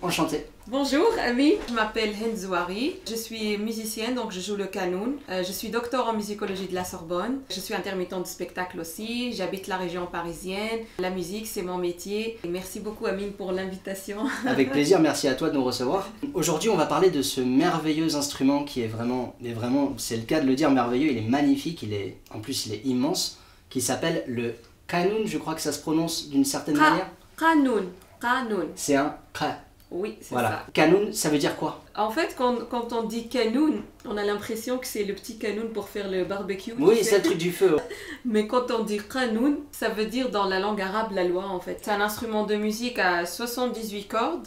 Enchanté. Bonjour Ami, je m'appelle Henzouari, je suis musicienne donc je joue le canon. Euh, je suis docteur en musicologie de la Sorbonne, je suis intermittent de spectacle aussi, j'habite la région parisienne. La musique c'est mon métier. Et merci beaucoup Amine pour l'invitation. Avec plaisir, merci à toi de nous recevoir. Aujourd'hui on va parler de ce merveilleux instrument qui est vraiment, mais vraiment c'est le cas de le dire, merveilleux, il est magnifique, il est, en plus il est immense, qui s'appelle le canon, je crois que ça se prononce d'une certaine manière. Canon, canon. C'est un ka. Oui, c'est Voilà. ça. Canon, ça veut dire quoi? En fait, quand, quand on dit canoun, on a l'impression que c'est le petit canoun pour faire le barbecue. Oui, c'est le truc du feu. Mais quand on dit canoun, ça veut dire dans la langue arabe la loi en fait. C'est un instrument de musique à 78 cordes.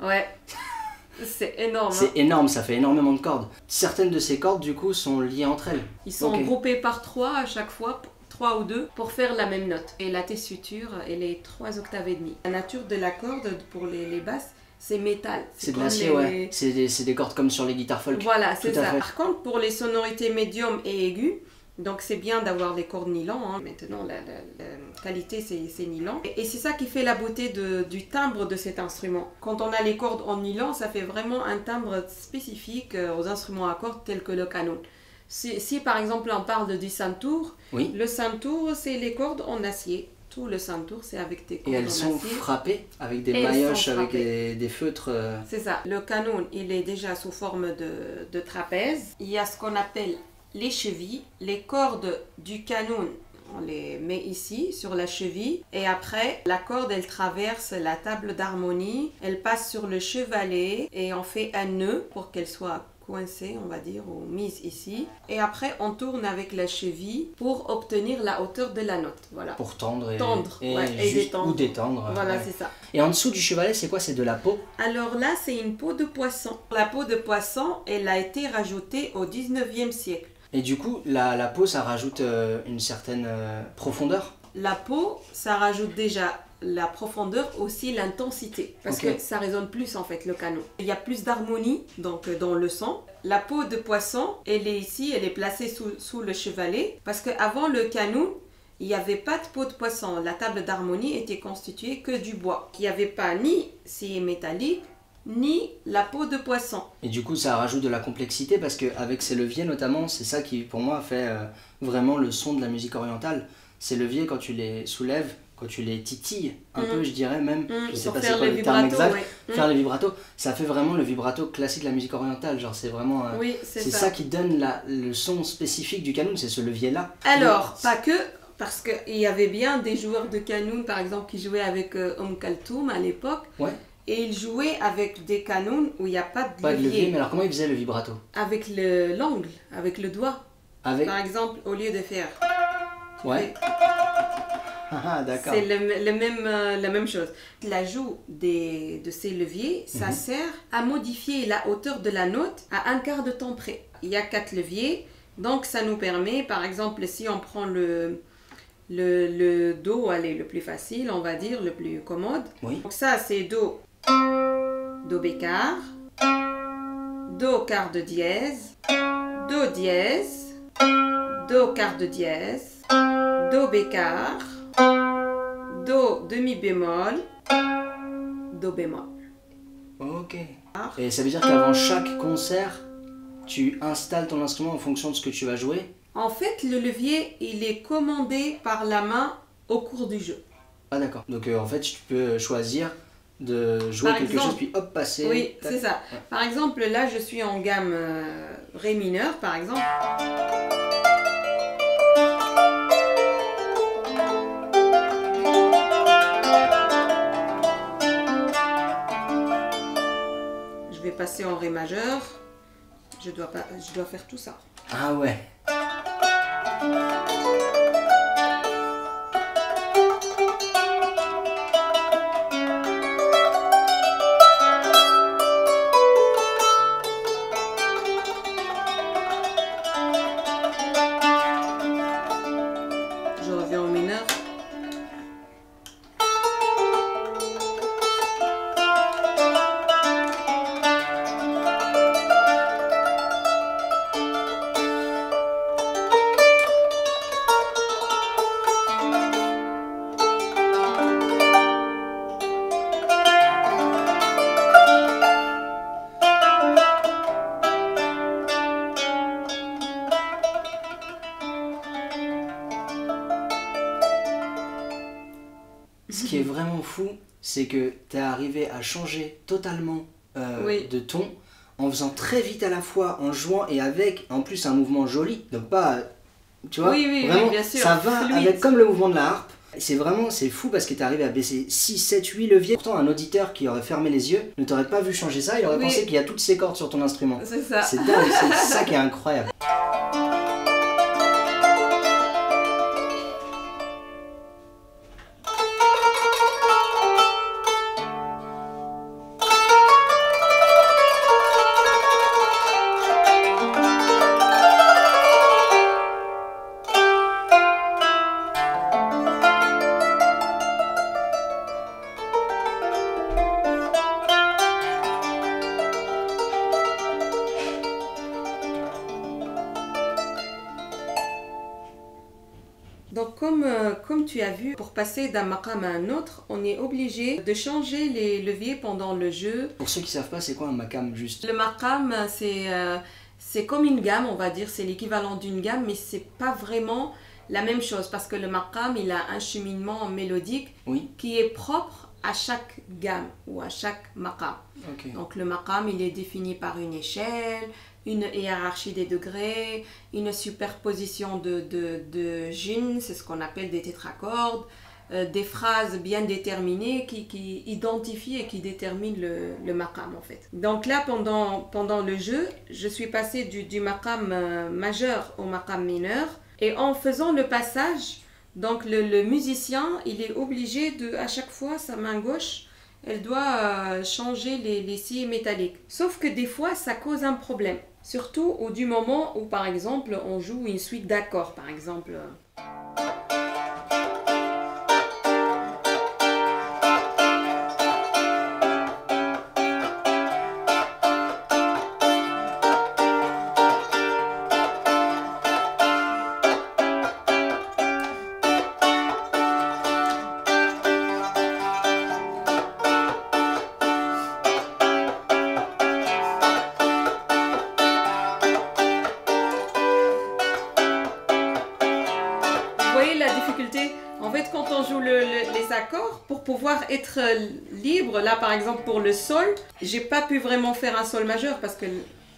Ouais. C'est énorme. hein. C'est énorme, ça fait énormément de cordes. Certaines de ces cordes, du coup, sont liées entre elles. Ils sont groupés par trois à chaque fois, trois ou deux, pour faire la même note. Et la tessiture, elle est trois octaves et demi. La nature de la corde pour les, les basses, c'est métal. C'est de l'acier, les- ouais. C'est des, cordes comme sur les guitares folk. Voilà, c'est ça. Par contre, pour les sonorités médium et aiguës, donc c'est bien d'avoir des cordes nylon. hein. Maintenant, la, la- la qualité, c'est nylon. Et, et c'est ça qui fait la beauté de- du timbre de cet instrument. Quand on a les cordes en nylon, ça fait vraiment un timbre spécifique euh, aux instruments à cordes tels que le canon. Si, si, par exemple on parle de du santour, Oui. le santour, c'est les cordes en acier. Tout le santour, c'est avec des Et cordes elles en sont acier. frappées avec des Et elles sont avec des feutres. euh, C'est ça. Le canon, il est déjà sous forme de, de trapèze. Il y a ce qu'on appelle les chevilles. Les cordes du canon, on les met ici, sur la cheville. Et après, la corde, elle traverse la table d'harmonie. Elle passe sur le chevalet et on fait un nœud pour qu'elle soit coincée, on va dire, ou mise ici. Et après, on tourne avec la cheville pour obtenir la hauteur de la note. Voilà. pour tendre et, Tendre, et ouais, et juste- détendre. ou détendre. Voilà, ouais. c'est ça. Et en dessous du chevalet, c'est quoi? C'est de la peau? Alors là, c'est une peau de poisson. La peau de poisson, elle a été rajoutée au 19e siècle. Et du coup, la, la peau, ça rajoute euh, une certaine euh, profondeur? La peau, ça rajoute déjà la profondeur, aussi l'intensité. Parce que ça résonne plus en fait le canon. Il y a plus d'harmonie donc euh, dans le son. La peau de poisson, elle est ici, elle est placée sous, sous le chevalet. Parce qu'avant le canon, il n'y avait pas de peau de poisson. La table d'harmonie était constituée que du bois. Il n'y avait pas ni scie métallique, ni la peau de poisson. Et du coup, ça rajoute de la complexité parce qu'avec ces leviers, notamment, c'est ça qui, pour moi, fait euh, vraiment le son de la musique orientale. Ces leviers, quand tu les soulèves, quand tu les titilles, un Mm. peu, je dirais même, Mmh, je sais pour pas c'est quoi le terme vibrato, exact, ouais. Mmh. faire le vibrato, ça fait vraiment le vibrato classique de la musique orientale. Genre, c'est vraiment. euh, Oui, c'est ça. ça. qui donne la, le son spécifique du canon, c'est ce levier-là. Alors, Mais- pas que, parce qu'il y avait bien des joueurs de canon, par exemple, qui jouaient avec euh, Om Kaltoum à l'époque. Ouais. Et ils jouaient avec des canons où il n'y a pas de Pas de levier. levier, mais alors comment il faisait le vibrato? Avec le- l'angle, avec le doigt. Avec. Par exemple, au lieu de faire. Ouais. Ah, d'accord. C'est le, le même, euh, la même chose. L'ajout des- de ces leviers, ça Mhm. sert à modifier la hauteur de la note à un quart de temps près. Il y a quatre leviers, donc ça nous permet, par exemple, si on prend le, le, le Do, allez, le plus facile, on va dire, le plus commode. Oui. Donc ça, c'est Do, Do bécard, Do quart de dièse, Do dièse, Do quart de dièse, Do bécard, Do demi bémol, Do bémol. Ok. Et ça veut dire qu'avant chaque concert, tu installes ton instrument en fonction de ce que tu vas jouer? En fait, le levier, il est commandé par la main au cours du jeu. Ah d'accord. Donc euh, en fait, tu peux choisir de jouer Par quelque exemple- chose puis hop passer. Oui, c'est ça. Ouais. Par exemple, là, je suis en gamme euh, Ré mineur, par exemple. En Ré majeur. Je dois, pas, je dois faire tout ça. Ah ouais. Fou, c'est que tu es arrivé à changer totalement euh, Oui. de ton en faisant très vite à la fois, en jouant et avec en plus un mouvement joli. Donc pas, tu vois, Oui, oui, vraiment, bien sûr, ça va fluide. avec comme le mouvement de la harpe. C'est vraiment, c'est fou parce que tu es arrivé à baisser 6, 7, 8 leviers. Pourtant, un auditeur qui aurait fermé les yeux ne t'aurait pas vu changer ça, il aurait Oui. pensé qu'il y a toutes ces cordes sur ton instrument. C'est ça. C'est dingue, c'est ça qui est incroyable. pour passer d'un maqam à un autre, on est obligé de changer les leviers pendant le jeu. Pour ceux qui savent pas, c'est quoi un makam juste? Le maqam, c'est euh, c'est comme une gamme, on va dire, c'est l'équivalent d'une gamme, mais c'est pas vraiment la même chose parce que le maqam, il a un cheminement mélodique Oui, qui est propre à chaque gamme ou à chaque maqam. Donc le maqam, il est défini par une échelle, une hiérarchie des degrés, une superposition de, de, de jin, c'est ce qu'on appelle des tétracordes, euh, des phrases bien déterminées qui, qui identifient et qui déterminent le, le maqam en fait. Donc là, pendant, pendant le jeu, je suis passée du, du maqam euh, majeur au maqam mineur. Et en faisant le passage, donc le, le musicien, il est obligé de, à chaque fois, sa main gauche, elle doit euh, changer les, les scies métalliques. Sauf que des fois, ça cause un problème. Surtout au du moment où, par exemple, on joue une suite d'accords, par exemple. Pouvoir être euh, libre, là par exemple pour le sol, j'ai pas pu vraiment faire un sol majeur parce que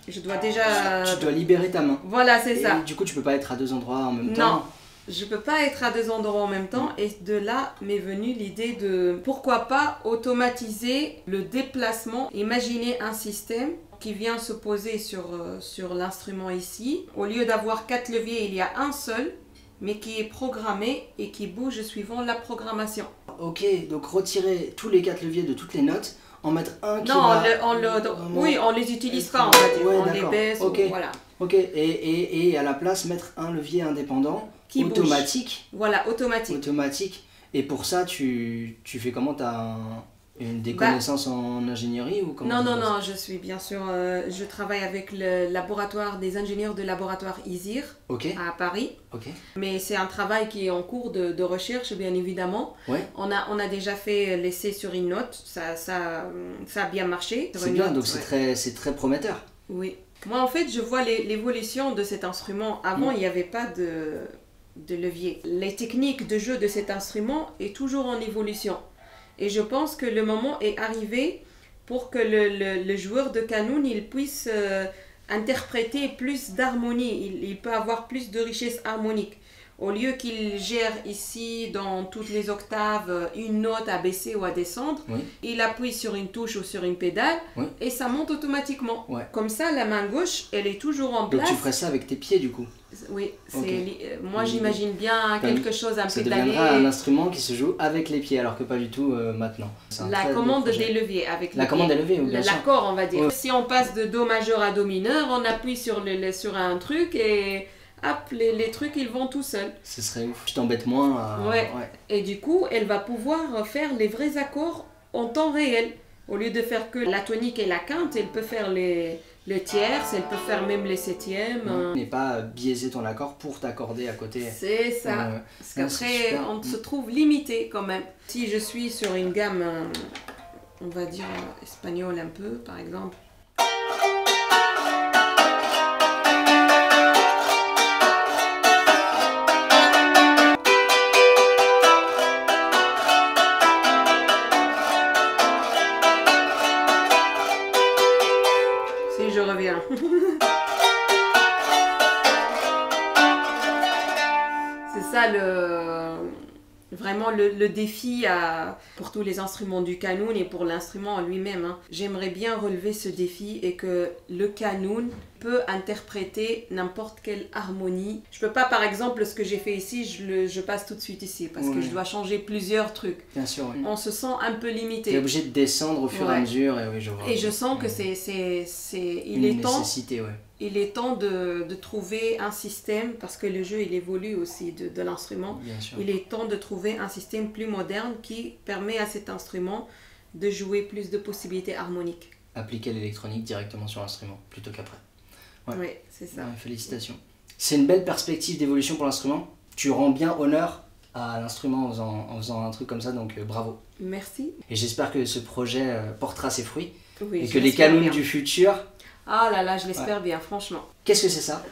je dois déjà. Tu dois libérer ta main. Voilà, c'est ça. du coup, tu peux pas être à deux endroits en même Non. temps. Je peux pas être à deux endroits en même temps et de là m'est venue l'idée de pourquoi pas automatiser le déplacement. Imaginer un système qui vient se poser sur, euh, sur l'instrument ici. Au lieu d'avoir quatre leviers, il y a un seul, mais qui est programmé et qui bouge suivant la programmation. Ok, donc retirer tous les quatre leviers de toutes les notes, en mettre un qui non, va on le- on le- oui, on les utilise pas, dire. Ouais, on les baisse, ou- Ok. voilà. Ok, et, et, et à la place mettre un levier indépendant, Qui bouge. automatique, Voilà, automatique. automatique. Et pour ça, tu, tu fais comment? T'as un- une, des Bah- connaissances en ingénierie ou comment Non, non, non, je suis bien sûr. euh, je travaille avec le laboratoire des ingénieurs de laboratoire ISIR à Paris. Mais c'est un travail qui est en cours de, de recherche, bien évidemment. Ouais. On a, on a déjà fait l'essai sur une note, ça, ça, ça a bien marché. C'est bien, note, donc c'est ouais. très, très prometteur. Oui. Moi, en fait, je vois l'é- l'évolution de cet instrument. Avant, Mm. il n'y avait pas de, de levier. Les techniques de jeu de cet instrument est toujours en évolution. Et je pense que le moment est arrivé pour que le, le- le joueur de canon il puisse euh, interpréter plus d'harmonie. Il, il peut avoir plus de richesse harmonique. Au lieu qu'il gère ici dans toutes les octaves euh, une note à baisser ou à descendre, Oui. il appuie sur une touche ou sur une pédale Oui. et ça monte automatiquement. Ouais. Comme ça, la main gauche, elle est toujours en Donc place. tu ferais ça avec tes pieds du coup? Oui, c'est Ok. li- euh, moi j'imagine bien quelque chose un Ça peu deviendra un d'aller. instrument qui se joue avec les pieds, alors que pas du tout euh, maintenant. La commande des leviers avec La les commande pieds. des leviers, oui, bien. L'accord, on va dire. Ouais. Si on passe de Do majeur à Do mineur, on appuie sur, le, sur un truc et hop, les, les trucs ils vont tout seuls. Ce serait ouf. Tu t'embêtes moins. Ouais. Et du coup, elle va pouvoir faire les vrais accords en temps réel. Au lieu de faire que la tonique et la quinte, elle peut faire les, les tierces, elle peut faire même les septièmes. hein. Et pas biaiser ton accord pour t'accorder à côté. C'est ça. Parce qu'après, super. on se trouve limité quand même. Si je suis sur une gamme, euh, on va dire euh, espagnole un peu, par exemple. Vraiment le, le défi à, pour tous les instruments du canoun et pour l'instrument en lui-même. hein. J'aimerais bien relever ce défi et que le canoun peut interpréter n'importe quelle harmonie. Je peux pas, par exemple, ce que j'ai fait ici, je, le, je passe tout de suite ici parce que je dois changer plusieurs trucs. Bien sûr, oui. On se sent un peu T'es limité. obligé de descendre au fur et à mesure, et oui, je vois. Et je sens que c'est, c'est, c'est, il une est temps, nécessité, ouais. Il est temps de, de trouver un système parce que le jeu il évolue aussi de, de l'instrument. Il est temps de trouver un système plus moderne qui permet à cet instrument de jouer plus de possibilités harmoniques. Appliquer l'électronique directement sur l'instrument, plutôt qu'après. Ouais. Oui, c'est ça. Ouais, félicitations. C'est une belle perspective d'évolution pour l'instrument. Tu rends bien honneur à l'instrument en faisant, en faisant un truc comme ça, donc euh, bravo. Merci. Et j'espère que ce projet euh, portera ses fruits Oui, et que les canons du futur. Ah là là, je l'espère bien, franchement. Qu'est-ce que c'est ça?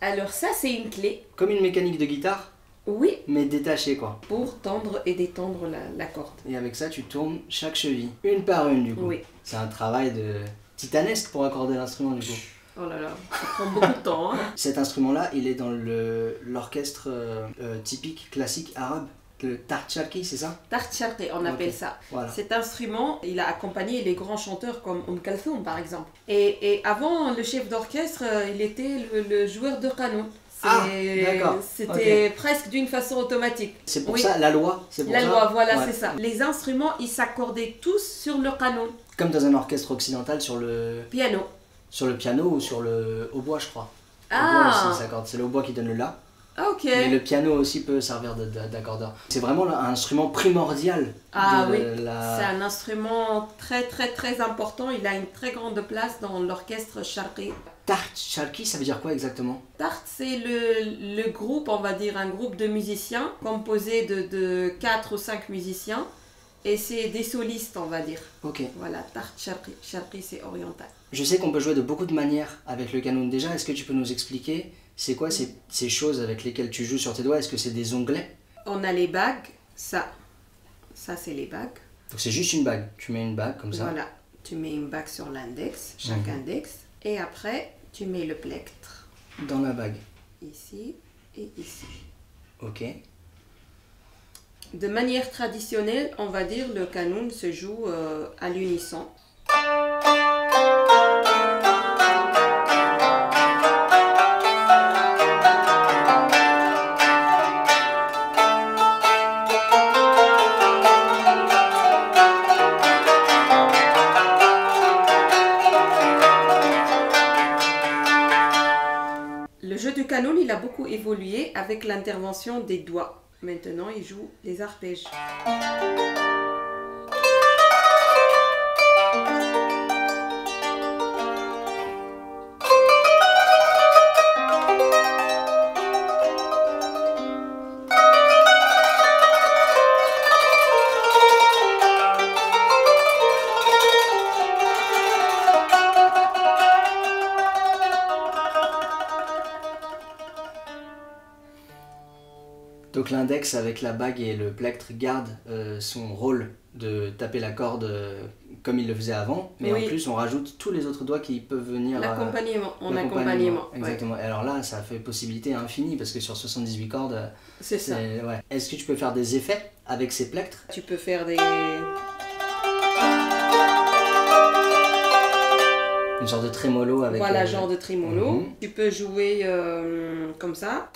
Alors ça, c'est une clé. Comme une mécanique de guitare, Oui, mais détachée quoi. pour tendre et détendre la, la corde. Et avec ça, tu tournes chaque cheville, une par une du coup. Oui. C'est un travail de titanesque pour accorder l'instrument du coup. Oh là là, ça prend beaucoup de temps. hein. Cet instrument-là, il est dans l'orchestre euh, euh, typique classique arabe, le tartcharki, c'est ça? Tart sharqi, on appelle ça. Voilà. Cet instrument, il a accompagné les grands chanteurs comme Umm Kalthoum par exemple. Et, et avant, le chef d'orchestre, euh, il était le, le joueur de canon. Ah, d'accord. C'était presque d'une façon automatique. C'est pour Oui. ça, la loi, pour La ça loi, voilà, Ouais. c'est ça. Les instruments, ils s'accordaient tous sur le canon. Comme dans un orchestre occidental sur le, Piano. sur le piano ou sur le hautbois, je crois. Ah. C'est le hautbois qui donne le la. Ah, ok. Mais le piano aussi peut servir de- de- d'accordeur. C'est vraiment un instrument primordial. Ah de oui, la- C'est un instrument très très très important. Il a une très grande place dans l'orchestre charqi. Tartcharki, ça veut dire quoi exactement? Tart, c'est le, le groupe, on va dire un groupe de musiciens composé de, de 4 ou 5 musiciens. Et c'est des solistes, on va dire. Ok. Voilà, Tart Charqi. Charqi, c'est oriental. Je sais qu'on peut jouer de beaucoup de manières avec le canon. Déjà, est-ce que tu peux nous expliquer c'est quoi ces, ces choses avec lesquelles tu joues sur tes doigts? Est-ce que c'est des onglets? On a les bagues, ça. Ça, c'est les bagues. Donc c'est juste une bague. Tu mets une bague comme ça. Voilà, tu mets une bague sur l'index, chaque Mhm. index. Et après, tu mets le plectre Dans la bague. ici et ici. Ok. De manière traditionnelle, on va dire le canon se joue euh, à l'unisson. Avec l'intervention des doigts. Maintenant, il joue les arpèges. Avec la bague et le plectre garde euh, son rôle de taper la corde euh, comme il le faisait avant, mais Oui. en plus on rajoute tous les autres doigts qui peuvent venir. euh, L'accompagnement, en accompagnement. ouais. Exactement. Et alors là, ça fait possibilité infinie parce que sur 78 cordes, C'est ça. ouais. Est-ce que tu peux faire des effets avec ces plectres? Tu peux faire des. Une sorte de trémolo avec. voilà, euh, genre de tremolo. mhm. Tu peux jouer euh, comme ça.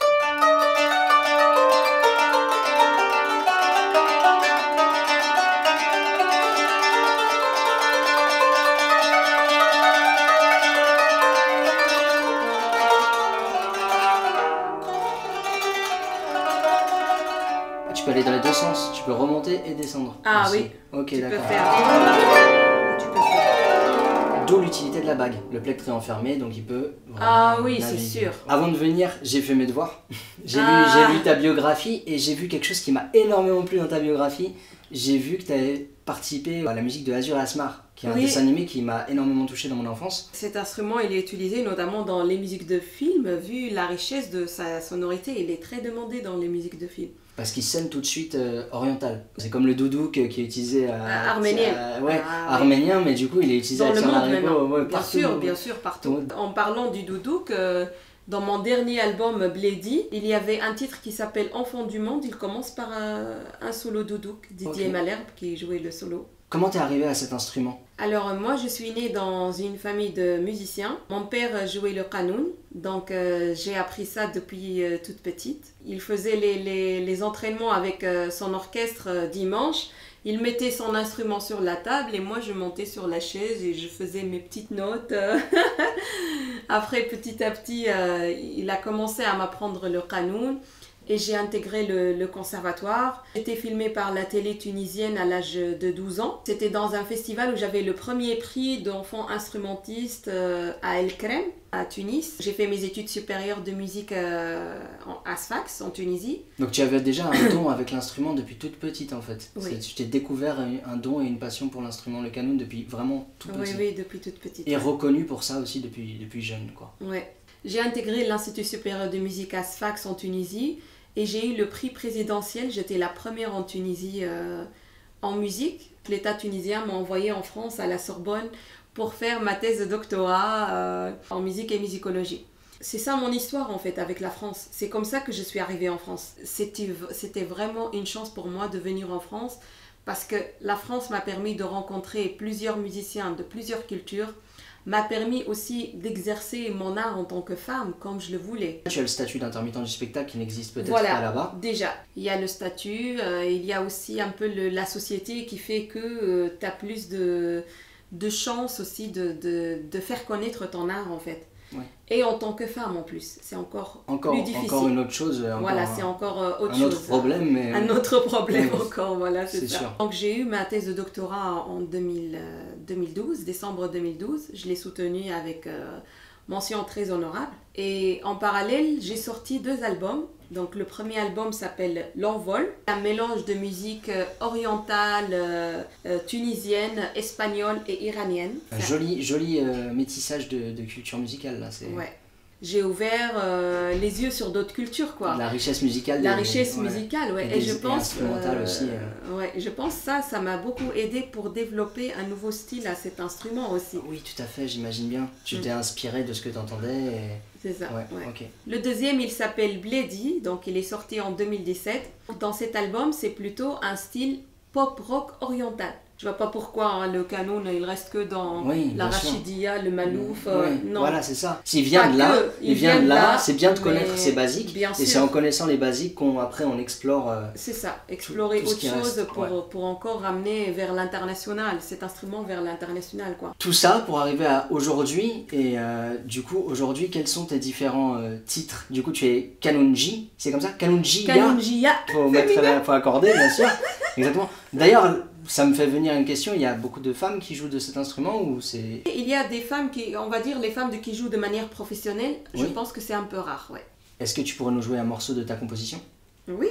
Aller dans les deux sens. Tu peux remonter et descendre. Ah aussi. oui. Ok, tu peux d'accord. faire des. Tu peux faire- D'où l'utilité de la bague. Le plectre est enfermé, donc il peut. Ah oui, c'est sûr. Avant de venir, j'ai fait mes devoirs. J'ai Ah. lu, ta biographie et j'ai vu quelque chose qui m'a énormément plu dans ta biographie. J'ai vu que tu avais participé à la musique de Azur Asmar, qui est un dessin animé qui m'a énormément touché dans mon enfance. Cet instrument, il est utilisé notamment dans les musiques de films, vu la richesse de sa sonorité, il est très demandé dans les musiques de films. Parce qu'il sonne tout de suite euh, oriental. C'est comme le doudouk euh, qui est utilisé à, Ah, arménien. à- ouais, Ah, oui. arménien, mais du coup il est utilisé Dans à le monde maintenant. ouais, bien partout. sûr, bien sûr, partout. En parlant du doudouk, euh, dans mon dernier album Blady, il y avait un titre qui s'appelle Enfant du monde. Il commence par un solo doudouk, Didier Ok. Malherbe qui jouait le solo. Comment t'es arrivé à cet instrument? Alors moi je suis née dans une famille de musiciens. Mon père jouait le qanoun, donc euh, j'ai appris ça depuis euh, toute petite. Il faisait les, les- les entraînements avec euh, son orchestre dimanche. Il mettait son instrument sur la table et moi je montais sur la chaise et je faisais mes petites notes. Après petit à petit il a commencé à m'apprendre le qanoun. Et j'ai intégré le, le conservatoire. J'étais filmée par la télé tunisienne à l'âge de 12 ans. C'était dans un festival où j'avais le premier prix d'enfant instrumentiste euh, à El Krem, à Tunis. J'ai fait mes études supérieures de musique euh, à Sfax, en Tunisie. Donc tu avais déjà un don avec l'instrument depuis toute petite en fait. Oui. Tu t'es découvert un don et une passion pour l'instrument, le canon, depuis vraiment tout Oui, petit. oui, depuis toute petite. Et reconnu pour ça aussi depuis, depuis jeune quoi. Ouais. J'ai intégré l'Institut supérieur de musique à Sfax en Tunisie et j'ai eu le prix présidentiel. J'étais la première en Tunisie euh, en musique. L'État tunisien m'a envoyé en France à la Sorbonne pour faire ma thèse de doctorat euh, en musique et musicologie. C'est ça mon histoire en fait avec la France. C'est comme ça que je suis arrivée en France. C'était vraiment une chance pour moi de venir en France parce que la France m'a permis de rencontrer plusieurs musiciens de plusieurs cultures m'a permis aussi d'exercer mon art en tant que femme comme je le voulais. Tu as le statut d'intermittent du spectacle qui n'existe peut-être Voilà. pas là-bas. Déjà, il y a le statut, euh, il y a aussi un peu le- la société qui fait que tu as plus de, de chances aussi de, de, de faire connaître ton art en fait. Ouais. Et en tant que femme en plus, c'est encore, Encore, plus difficile. encore une autre chose, voilà, c'est encore euh, autre un chose. autre problème, mais Un autre problème Oui, encore, voilà, c'est ça. sûr. Donc j'ai eu ma thèse de doctorat en 2000, euh, 2012, décembre 2012. Je l'ai soutenue avec euh, mention très honorable. Et en parallèle, j'ai sorti deux albums. Donc le premier album s'appelle L'Envol, un mélange de musique euh, orientale, euh, euh, tunisienne, espagnole et iranienne. un joli, joli euh, métissage de, de culture musicale là. Ouais. J'ai ouvert euh, les yeux sur d'autres cultures, quoi. la richesse musicale. La des- richesse ouais. musicale, ouais. Et Et, des- je et pense, instrumentale aussi, euh. ouais, je pense ça, ça m'a beaucoup aidé pour développer un nouveau style à cet instrument aussi. Oui, tout à fait, j'imagine bien. Tu Mm. t'es inspiré de ce que tu entendais. C'est ça. Ouais, ouais. ok. Le deuxième, il s'appelle Blady, donc il est sorti en 2017. Dans cet album, c'est plutôt un style pop rock oriental. Je vois pas pourquoi hein, le canon il reste que dans Oui, la. Rachidia, le Malouf. euh, non. Voilà, c'est ça. S'il vient de là, il vient de là, c'est bien de connaître ses basiques. bien et c'est en connaissant les basiques qu'on après on explore. euh, C'est ça, explorer tout autre chose reste, pour, ouais. pour encore ramener vers l'international, cet instrument vers l'international quoi. Tout ça pour arriver à aujourd'hui. Et euh, du coup, aujourd'hui, quels sont tes différents titres? Du coup, tu es Kanunji, c'est comme ça? Kanunji Ya Kanunjia faut, mettre, faut accorder, bien sûr. Exactement. D'ailleurs, ça me fait venir une question il y a beaucoup de femmes qui jouent de cet instrument ou c'est. Il y a des femmes qui, on va dire les femmes de- qui jouent de manière professionnelle, je pense que c'est un peu rare, ouais. Est-ce que tu pourrais nous jouer un morceau de ta composition? Oui.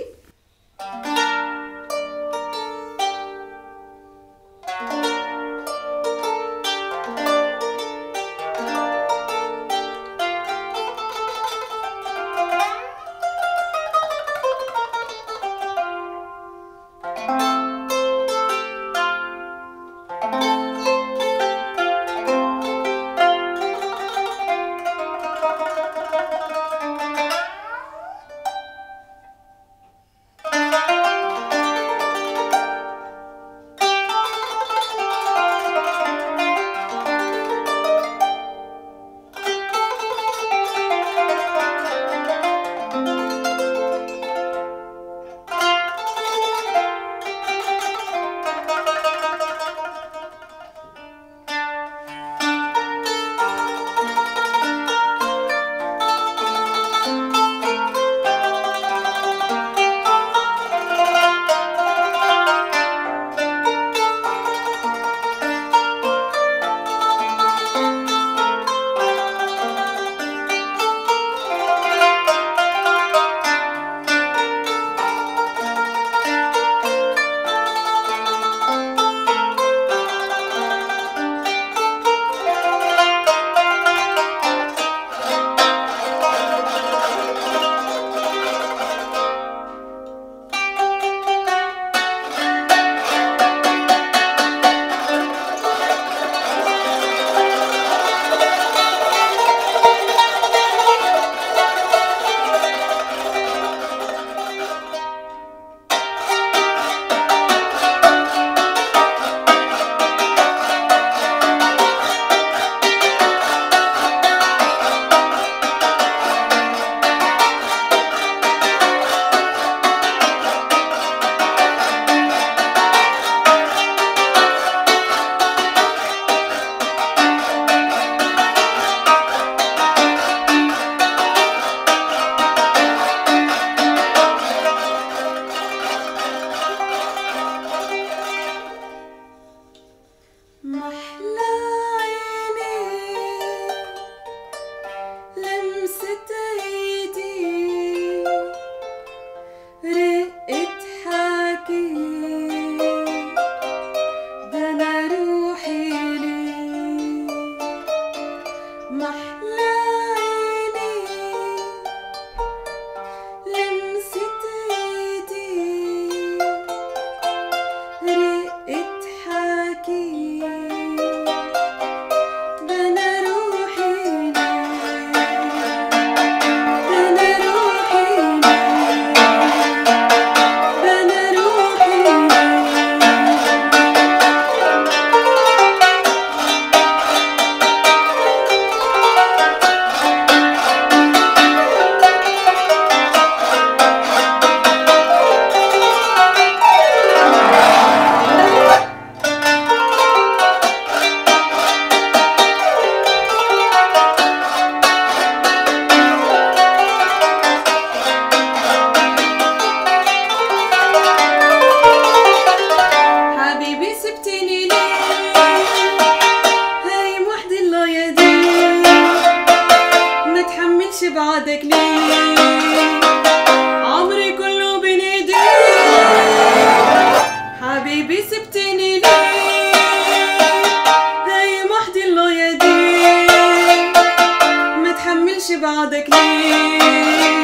de Cristo.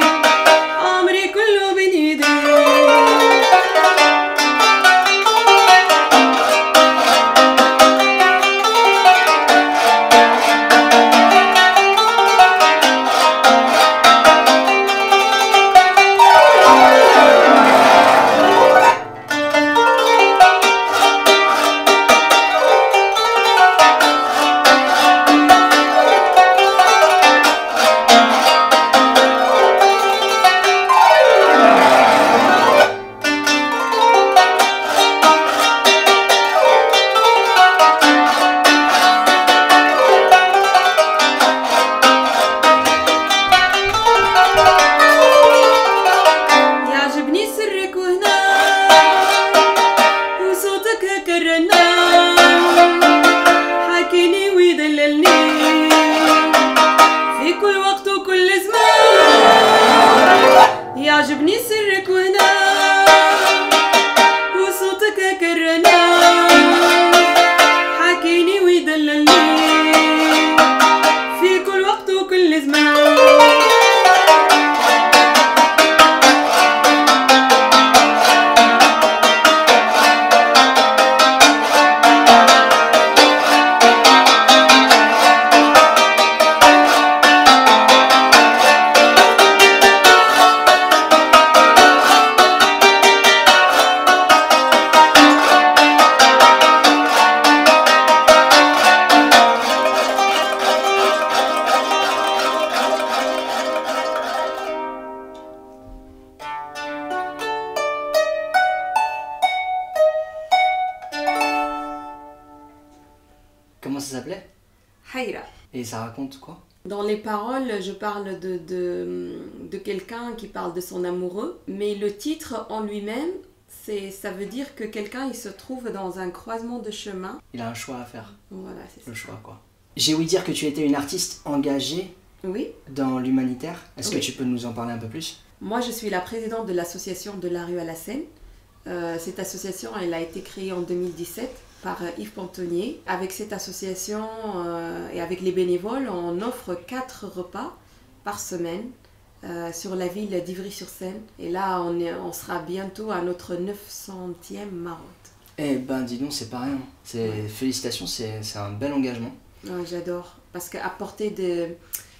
Et ça raconte quoi? Dans les paroles, je parle de, de, de quelqu'un qui parle de son amoureux, mais le titre en lui-même, c'est, ça veut dire que quelqu'un il se trouve dans un croisement de chemin. Il a un choix à faire, Voilà, c'est ça. le choix quoi. J'ai ouï dire que tu étais une artiste engagée Oui, dans l'humanitaire. Est-ce que tu peux nous en parler un peu plus? Moi je suis la présidente de l'association de la rue à la Seine. Euh, cette association, elle a été créée en 2017 par euh, Yves Pontonnier. Avec cette association euh, et avec les bénévoles, on offre quatre repas par semaine euh, sur la ville d'Ivry-sur-Seine. Et là, on, est- on sera bientôt à notre 900e marotte. Eh ben dis donc, c'est pas rien. Félicitations, c'est un bel engagement. Ouais, J'adore. Parce qu'apporter de,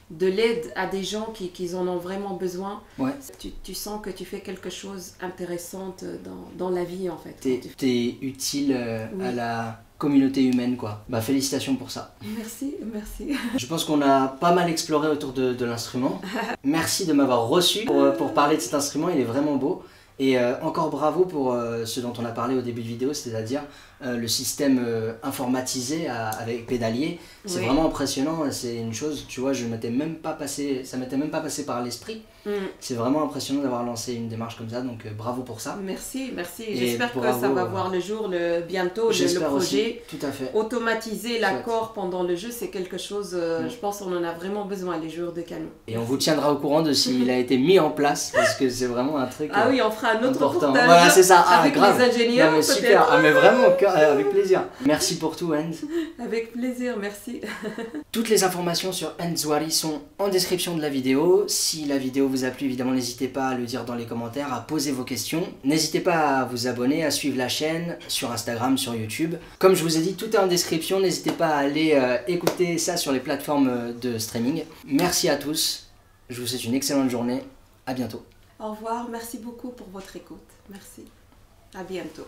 de l'aide à des gens qui, qui en ont vraiment besoin, Ouais. tu, tu sens que tu fais quelque chose d'intéressant dans, dans la vie en fait. T'es t'es utile euh, Oui. à la communauté humaine quoi. Bah félicitations pour ça. Merci, merci. Je pense qu'on a pas mal exploré autour de, de l'instrument. Merci de m'avoir reçu pour, euh, pour parler de cet instrument, il est vraiment beau. Et euh, encore bravo pour euh, ce dont on a parlé au début de vidéo, c'est-à-dire le système euh, informatisé à- avec pédalier. C'est Oui. vraiment impressionnant, c'est une chose, tu vois, je m'étais même pas passé, ça m'était même pas passé par l'esprit. Mm. C'est vraiment impressionnant d'avoir lancé une démarche comme ça, donc euh, bravo pour ça. Merci, merci. J'espère que bravo, ça va euh, voir le jour le, bientôt, le, le projet. aussi, tout à fait. Automatiser l'accord pendant le jeu, c'est quelque chose, euh, Mm. je pense qu'on en a vraiment besoin, les joueurs de canon. Et on vous tiendra au courant de s'il a été mis en place, parce que c'est vraiment un truc... Ah euh, oui, on fera un autre important. Voilà, c'est ça. Ah, avec grave. les ingénieurs Non, mais super, ah, mais vraiment, euh, avec plaisir. Merci pour tout, Enz. Avec plaisir, merci. Toutes les informations sur Enzwari sont en description de la vidéo. Si la vidéo vous a plu, évidemment, n'hésitez pas à le dire dans les commentaires, à poser vos questions. N'hésitez pas à vous abonner, à suivre la chaîne sur Instagram, sur YouTube. Comme je vous ai dit, tout est en description. N'hésitez pas à aller euh, écouter ça sur les plateformes euh, de streaming. Merci à tous. Je vous souhaite une excellente journée. À bientôt. Au revoir, merci beaucoup pour votre écoute. Merci. À bientôt.